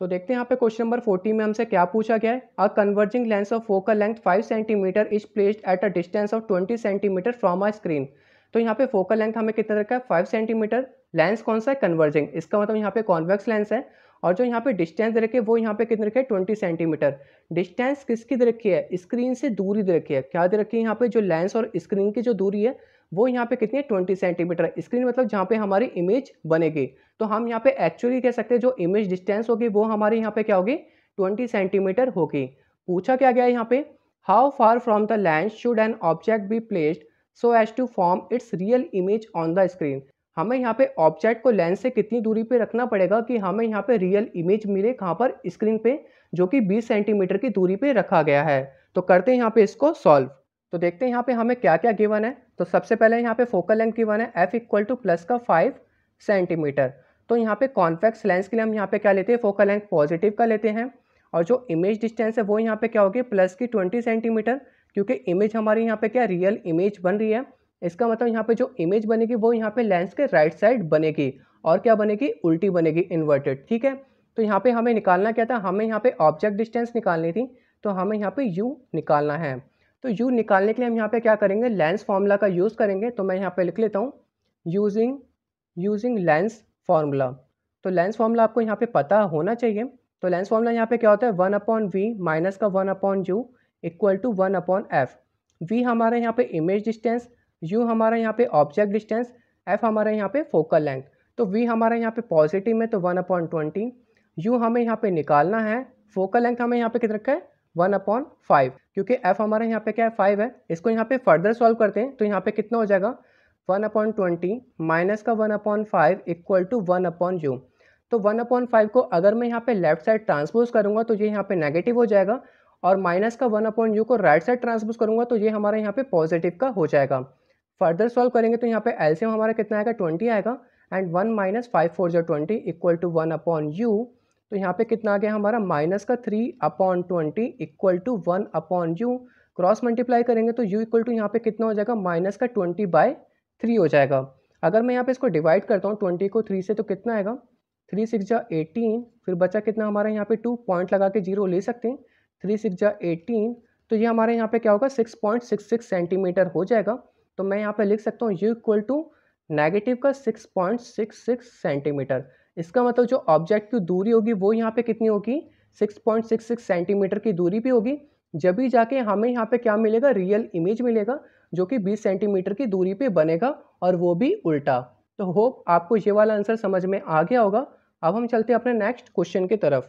तो देखते हैं यहाँ पे क्वेश्चन नंबर 40 में हमसे क्या पूछा गया है? A converging lens of focal length five centimetre is placed at a distance of 20 centimetre from a screen तो यहाँ पे फोकल लेंथ हमें कितना रखा है? फाइव सेंटीमीटर लेंस कौन सा है? कन्वर्जिंग। इसका मतलब यहाँ पे कॉन्वेक्स लेंस है और जो यहाँ पे डिस्टेंस दे रखी है, वो यहाँ पे कितने रखे है? Twenty centimetre. डिस्टेंस किसकी दे रखी है? स्क्रीन से दूरी दे रखी है। क्या दे रखी है यहाँ पे? जो लेंस और स्क्रीन की जो दूरी है, वो यहाँ पे कितनी है? ट्वेंटी सेंटीमीटर स्क्रीन मतलब जहाँ पे हमारी इमेज बनेगी। तो हम यहाँ पे एक्चुअली कह सकते हैं, जो इमेज डिस्टेंस होगी, वो हमारे यहाँ पे क्या होगी? ट्वेंटी सेंटीमीटर होगी। पूछा क्या गया यहाँ पे? How far from the lens should an object be placed so as to form its real image on the screen हमें यहाँ पे ऑब्जेक्ट को लेंस से कितनी दूरी पे रखना पड़ेगा कि हमें यहाँ पे रियल इमेज मिले, कहाँ पर? स्क्रीन पे, जो कि 20 सेंटीमीटर की दूरी पे रखा गया है। तो करते हैं यहाँ पे इसको सॉल्व तो देखते हैं यहाँ पे हमें क्या क्या गिवन है। तो सबसे पहले यहाँ पे फोकल लेंथ गिवन है। एफ़ इक्वल टू प्लस का फाइव सेंटीमीटर तो यहाँ पे कॉन्वेक्स लेंस के लिए हम यहाँ पे क्या लेते हैं? फोकल लेंथ पॉजिटिव का लेते हैं। और जो इमेज डिस्टेंस है, वो यहाँ पे क्या होगी? प्लस की ट्वेंटी सेंटीमीटर क्योंकि इमेज हमारी यहाँ पे क्या रियल इमेज बन रही है। इसका मतलब यहाँ पे जो इमेज बनेगी वो यहाँ पे लेंस के राइट साइड बनेगी और क्या बनेगी उल्टी बनेगी इन्वर्टेड ठीक है तो यहाँ पे हमें निकालना क्या था हमें यहाँ पे ऑब्जेक्ट डिस्टेंस निकालनी थी तो हमें यहाँ पे यू निकालना है तो यू निकालने के लिए हम यहाँ पे क्या करेंगे लेंस फॉर्मूला का यूज़ करेंगे तो मैं यहाँ पे लिख लेता हूँ यूजिंग यूजिंग लेंस फार्मूला तो लेंस फार्मूला आपको यहाँ पे पता होना चाहिए तो लेंस फार्मूला यहाँ पे क्या होता है वन अपॉन वी माइनस का one upon U equal to one upon F V हमारे यहाँ पे इमेज डिस्टेंस यू हमारा यहाँ पे ऑब्जेक्ट डिस्टेंस एफ़ हमारे यहाँ पे फोकल लेंथ तो वी हमारे यहाँ पे पॉजिटिव में तो वन अपॉन ट्वेंटी यू हमें यहाँ पे निकालना है फोकल लेंथ हमें यहाँ पे कितना रखा है वन अपॉन फाइव क्योंकि एफ़ हमारे यहाँ पे क्या है फाइव है इसको यहाँ पे फर्दर सॉल्व करते हैं तो यहाँ पे कितना हो जाएगा वन अपॉन ट्वेंटी माइनस का one upon five equal to one upon U तो वन अपॉन फाइव को अगर मैं यहाँ पे लेफ़्ट साइड ट्रांसपोज करूँगा तो ये यहाँ पे नेगेटिव हो जाएगा और माइनस का वन अपॉन यू को राइट साइड ट्रांसपोज करूँगा तो ये हमारे यहाँ पे पॉजिटिव का हो जाएगा फर्दर सॉल्व करेंगे तो यहाँ पे एलसीएम हमारा कितना आएगा? ट्वेंटी आएगा। And one minus five four जो twenty equal to one upon U तो यहाँ पे कितना आ गया हमारा? माइनस का three upon twenty equal to one upon U. Cross multiply करेंगे तो यू इक्वल टू यहाँ पे कितना हो जाएगा? माइनस का ट्वेंटी बाय थ्री हो जाएगा। अगर मैं यहाँ पे इसको डिवाइड करता हूँ, ट्वेंटी को थ्री से तो कितना आएगा? थ्री सिक्स जा एटीन, फिर बचा कितना हमारा यहाँ पे? टू पॉइंट लगा के ज़ीरो ले सकते हैं। थ्री सिक्स जा एटीन तो ये हमारे यहाँ पे क्या होगा? Six point six six centimetre हो जाएगा। तो मैं यहाँ पे लिख सकता हूँ यू इक्वल टू नेगेटिव का six point six six centimetre इसका मतलब जो ऑब्जेक्ट की दूरी होगी, वो यहाँ पे कितनी होगी? Six point six six centimetre की दूरी भी होगी। जब भी जाके हमें यहाँ पे क्या मिलेगा? रियल इमेज मिलेगा, जो कि 20 सेंटीमीटर की दूरी पे बनेगा और वो भी उल्टा। तो होप आपको ये वाला आंसर समझ में आ गया होगा। अब हम चलते हैं अपने नेक्स्ट क्वेश्चन की तरफ़।